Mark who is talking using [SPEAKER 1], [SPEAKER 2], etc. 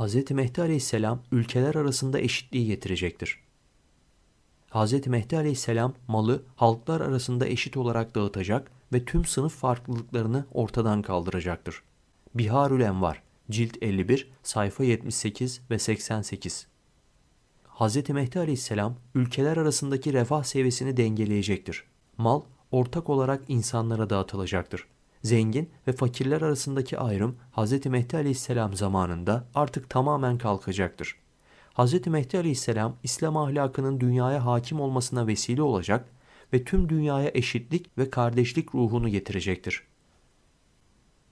[SPEAKER 1] Hz. Mehdi Aleyhisselam ülkeler arasında eşitliği getirecektir. Hz. Mehdi Aleyhisselam malı halklar arasında eşit olarak dağıtacak ve tüm sınıf farklılıklarını ortadan kaldıracaktır. Biharül Envar, cilt 51, sayfa 78 ve 88 Hz. Mehdi Aleyhisselam ülkeler arasındaki refah seviyesini dengeleyecektir. Mal ortak olarak insanlara dağıtılacaktır. Zengin ve fakirler arasındaki ayrım Hz. Mehdi Aleyhisselam zamanında artık tamamen kalkacaktır. Hz. Mehdi Aleyhisselam İslam ahlakının dünyaya hakim olmasına vesile olacak ve tüm dünyaya eşitlik ve kardeşlik ruhunu getirecektir.